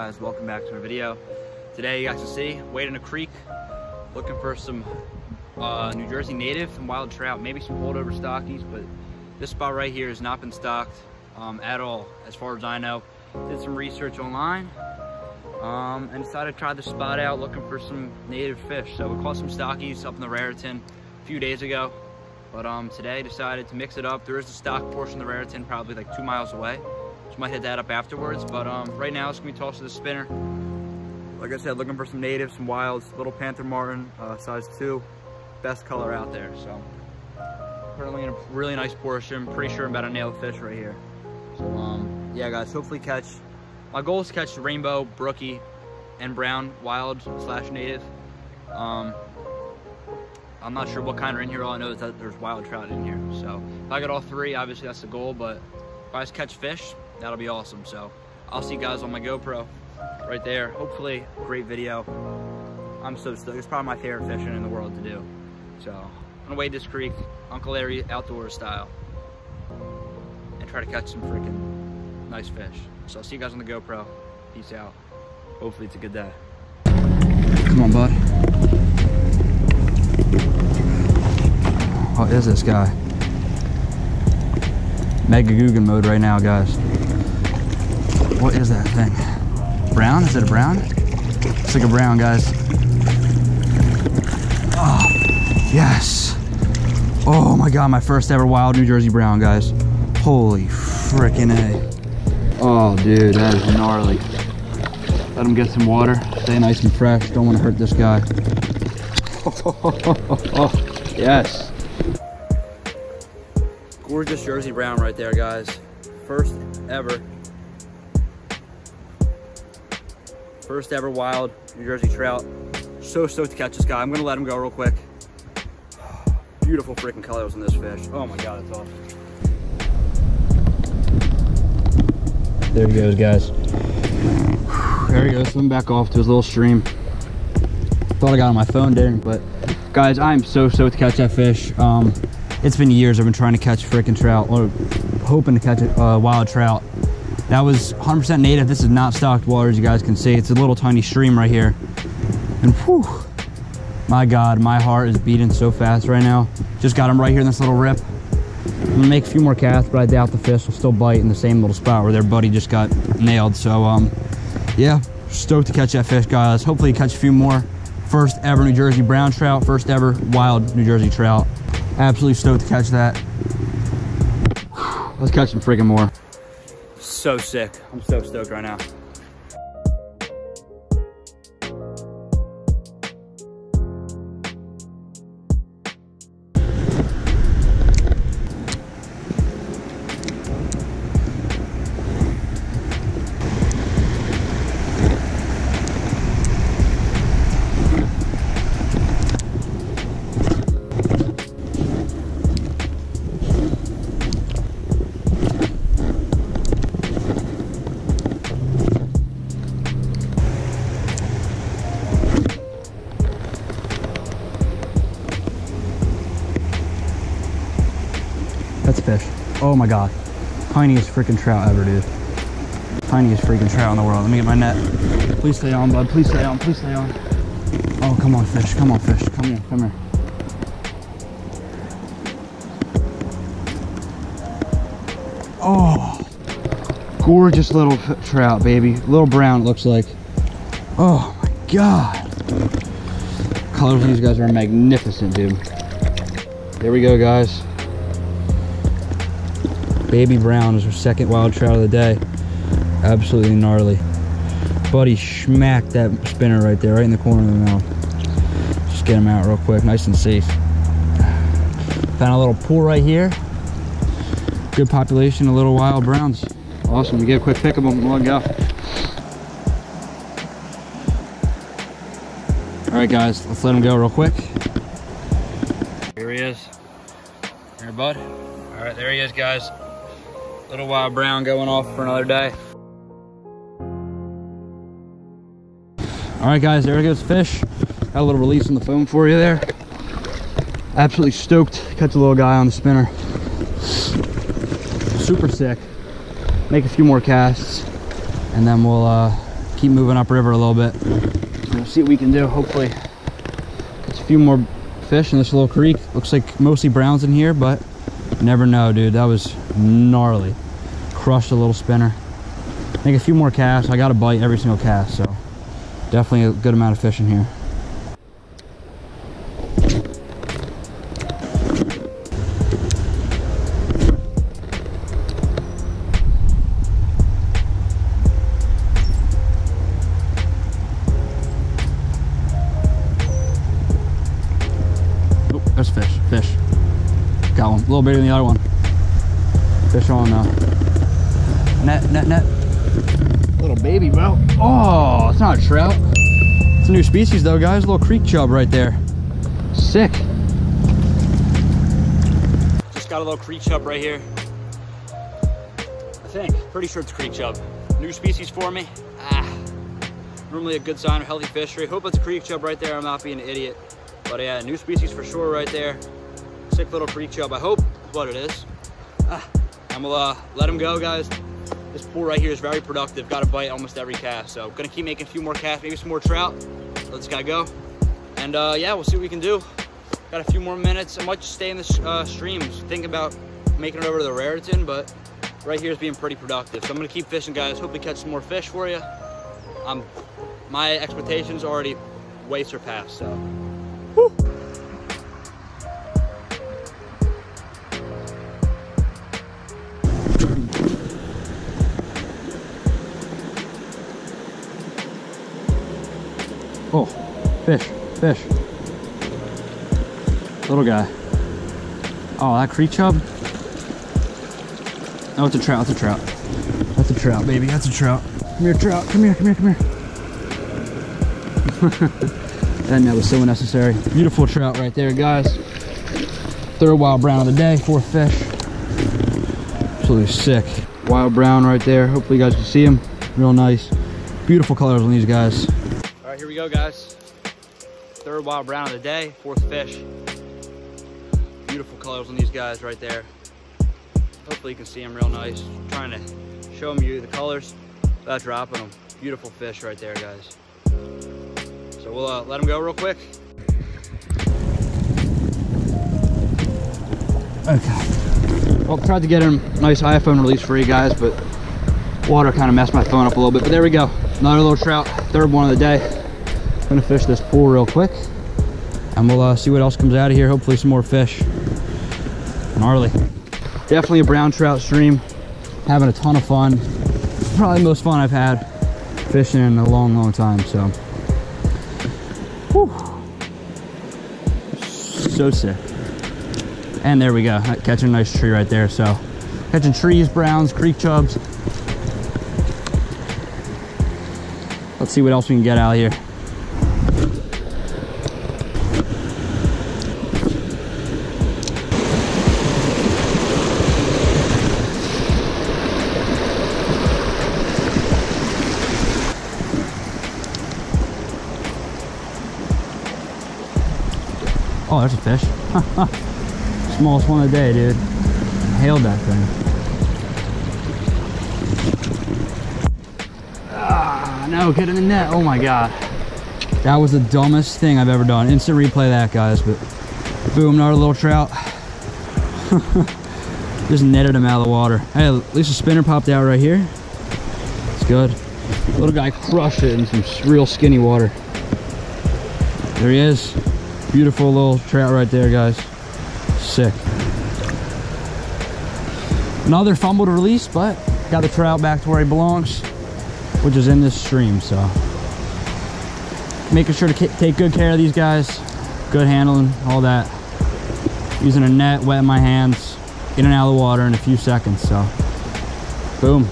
guys? Welcome back to my video. Today you guys can see, wading a creek, looking for some uh, New Jersey native and wild trout, maybe some holdover stockies, but this spot right here has not been stocked um, at all, as far as I know. Did some research online um, and decided to try the spot out looking for some native fish. So we caught some stockies up in the Raritan a few days ago, but um, today decided to mix it up. There is a stock portion of the Raritan, probably like two miles away. Might hit that up afterwards, but um, right now it's gonna be tossed to the spinner. Like I said, looking for some natives, some wilds, little panther martin, uh, size two, best color out there. So currently in a really nice portion. Pretty sure I'm about to nail fish right here. So um, yeah, guys, hopefully catch. My goal is to catch rainbow, brookie, and brown wild slash native. Um, I'm not sure what kind are in here. All I know is that there's wild trout in here. So if I get all three, obviously that's the goal. But if I just catch fish, that'll be awesome. So I'll see you guys on my GoPro right there. Hopefully, great video. I'm so stoked. It's probably my favorite fishing in the world to do. So I'm gonna wade this creek, Uncle Larry outdoor style, and try to catch some freaking nice fish. So I'll see you guys on the GoPro. Peace out. Hopefully it's a good day. Come on, bud. What is this guy? Mega Googan mode right now, guys. What is that thing? Brown? Is it a brown? It's like a brown, guys. Oh, yes. Oh my God, my first ever wild New Jersey brown, guys. Holy freaking A. Oh, dude, that is gnarly. Let him get some water. Stay nice and fresh. Don't want to hurt this guy. Oh, yes. Gorgeous Jersey brown right there, guys. First ever. First ever wild New Jersey trout. So stoked to catch this guy. I'm gonna let him go real quick. Beautiful freaking colors on this fish. Oh my God, it's awesome. There he goes, guys. There he goes, swimming back off to his little stream. Thought I got on my phone, didn't, but guys, I'm so stoked to catch that fish. Um, it's been years I've been trying to catch freaking trout, or hoping to catch a uh, wild trout. That was 100% native. This is not stocked water, as you guys can see. It's a little tiny stream right here. And whew, my God, my heart is beating so fast right now. Just got him right here in this little rip. I'm gonna make a few more casts, but I doubt the fish will still bite in the same little spot where their buddy just got nailed. So, um, yeah, stoked to catch that fish, guys. Hopefully catch a few more. First ever New Jersey brown trout, first ever wild New Jersey trout. Absolutely stoked to catch that. Let's catch some freaking more. So sick. I'm so stoked right now. Oh my god. Tiniest freaking trout ever, dude. Tiniest freaking trout in the world. Let me get my net. Please stay on, bud. Please stay on. Please stay on. Oh, come on, fish. Come on, fish. Come here. Come here. Oh, gorgeous little trout, baby. Little brown, it looks like. Oh my god. Colors of these guys are magnificent, dude. There we go, guys. Baby brown is our second wild trout of the day. Absolutely gnarly. Buddy smacked that spinner right there, right in the corner of the mouth. Just get him out real quick, nice and safe. Found a little pool right here. Good population of little wild browns. Awesome, we get a quick pick of them, one go. All right guys, let's let him go real quick. Here he is. Here, bud. All right, there he is, guys. Little wild brown going off for another day. All right, guys, there goes fish. Got a little release on the phone for you there. Absolutely stoked. Catch a little guy on the spinner. Super sick. Make a few more casts, and then we'll uh, keep moving upriver a little bit. We'll see what we can do. Hopefully, catch a few more fish in this little creek. Looks like mostly browns in here, but never know, dude. That was gnarly. Crushed a little spinner. Make a few more casts. I got a bite every single cast, so definitely a good amount of fish in here. Little bigger than the other one. Fish on uh, net, net, net. Little baby, bro. Oh, it's not a trout. It's a new species though, guys. A little creek chub right there. Sick. Just got a little creek chub right here. I think, pretty sure it's creek chub. New species for me. Ah, normally a good sign of healthy fishery. Hope it's a creek chub right there. I'm not being an idiot. But yeah, new species for sure right there. Sick little creek chub. I hope what it is. Ah, and we'll uh, let him go, guys. This pool right here is very productive. Got a bite almost every cast. So gonna keep making a few more casts, maybe some more trout. Let this guy go. And uh, yeah, we'll see what we can do. Got a few more minutes. I might just stay in the uh, streams. Think about making it over to the Raritan, but right here is being pretty productive. So I'm gonna keep fishing, guys. Hopefully catch some more fish for you. Um, my expectations already way surpassed, so. Oh, fish, fish. Little guy. Oh, that creek chub? Oh, it's a trout, it's a trout. That's a trout, baby, that's a trout. Come here, trout, come here, come here, come here. that net was so unnecessary. Beautiful trout right there, guys. Third wild brown of the day, fourth fish. Absolutely sick. Wild brown right there. Hopefully you guys can see him. Real nice. Beautiful colors on these guys. Here we go, guys. Third wild brown of the day, fourth fish. Beautiful colors on these guys right there. Hopefully you can see them real nice. trying to show them you the colors without dropping them. Beautiful fish right there, guys. So we'll uh, let them go real quick. Okay. Well, tried to get him nice iPhone release for you guys, but water kind of messed my phone up a little bit. But there we go. Another little trout, third one of the day. Gonna fish this pool real quick. And we'll uh, see what else comes out of here. Hopefully some more fish. Gnarly. Definitely a brown trout stream. Having a ton of fun. Probably the most fun I've had fishing in a long, long time. So, Whew. so sick. And there we go, catching a nice tree right there. So, catching trees, browns, creek chubs. Let's see what else we can get out of here. Oh, there's a fish. Smallest one of the day, dude. Hailed that thing. Ah, no, get in the net. Oh my God. That was the dumbest thing I've ever done. Instant replay that, guys, but boom, another little trout. Just netted him out of the water. Hey, at least a spinner popped out right here. It's good. Little guy crushed it in some real skinny water. There he is. Beautiful little trout right there, guys. Sick. Another fumbled release, but got the trout back to where he belongs, which is in this stream, so. Making sure to take good care of these guys. Good handling, all that. Using a net, wetting my hands, in and out of the water in a few seconds, so. Boom.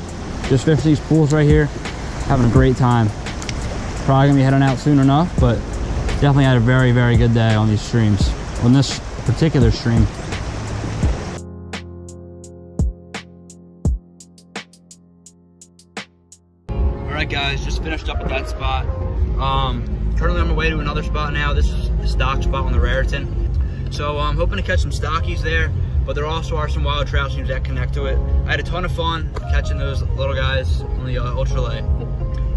Just fished these pools right here. Having a great time. Probably gonna be heading out soon enough, but definitely had a very, very good day on these streams. On this particular stream. All right, guys, just finished up at that spot. Um, currently on my way to another spot now. This is the stock spot on the Raritan. So I'm hoping to catch some stockies there, but there also are some wild trout streams that connect to it. I had a ton of fun catching those little guys on the uh, ultralight.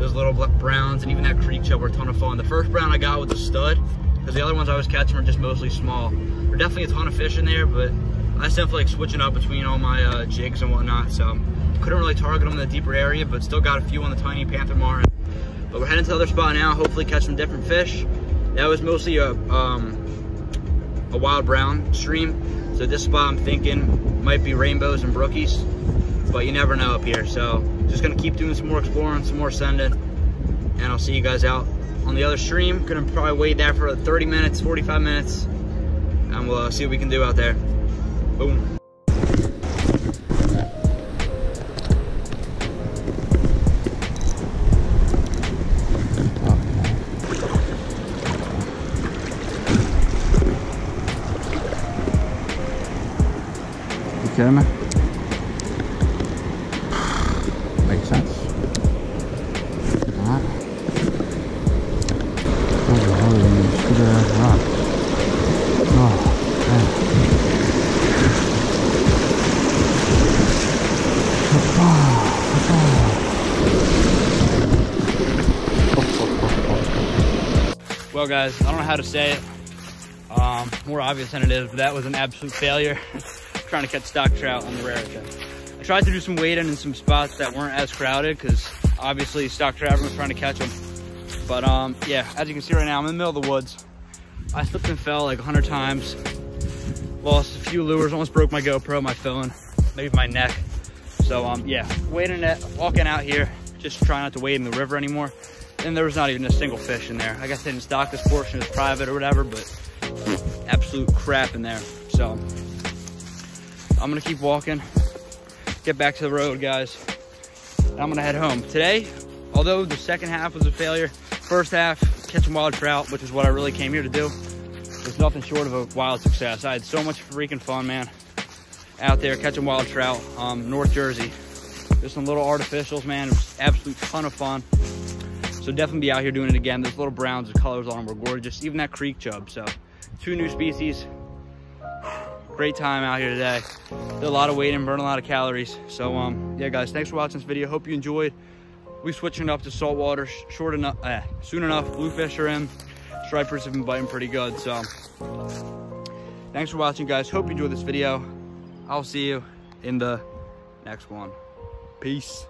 Those little browns, and even that creek chub were a ton of fun. The first brown I got was a stud, because the other ones I was catching were just mostly small. There's definitely a ton of fish in there, but I definitely like switching up between all my uh, jigs and whatnot, so couldn't really target them in the deeper area, but still got a few on the tiny panther martin. But we're heading to the other spot now, hopefully catch some different fish. That was mostly a, um, a wild brown stream. So this spot I'm thinking might be rainbows and brookies, but you never know up here. So just gonna keep doing some more exploring, some more sending, and I'll see you guys out on the other stream. Gonna probably wait there for 30 minutes, 45 minutes, and we'll uh, see what we can do out there. Boom. kidding me? Well guys, I don't know how to say it. Um, more obvious than it is, but that was an absolute failure trying to catch stock trout on the Raritan. I tried to do some wading in some spots that weren't as crowded because obviously stock trout was trying to catch them. But um, yeah, as you can see right now, I'm in the middle of the woods. I slipped and fell like 100 times. Lost a few lures, almost broke my GoPro, my phone, maybe my neck. So um, yeah, wading it, walking out here, just trying not to wade in the river anymore. And there was not even a single fish in there. I guess they didn't stock this portion, it's private or whatever, but absolute crap in there. So I'm gonna keep walking, get back to the road, guys. I'm gonna head home. Today, although the second half was a failure, first half, catching wild trout, which is what I really came here to do, was nothing short of a wild success. I had so much freaking fun, man, out there catching wild trout, um, North Jersey. There's some little artificials, man. It was absolute ton of fun. So definitely be out here doing it again. Those little browns, the colors on them were gorgeous. Even that creek chub. So two new species, great time out here today. Did a lot of weight and burned a lot of calories. So um, yeah, guys, thanks for watching this video. Hope you enjoyed. We switching up to saltwater short enough, eh, soon enough. Bluefish are in. Stripers have been biting pretty good. So thanks for watching, guys. Hope you enjoyed this video. I'll see you in the next one. Peace.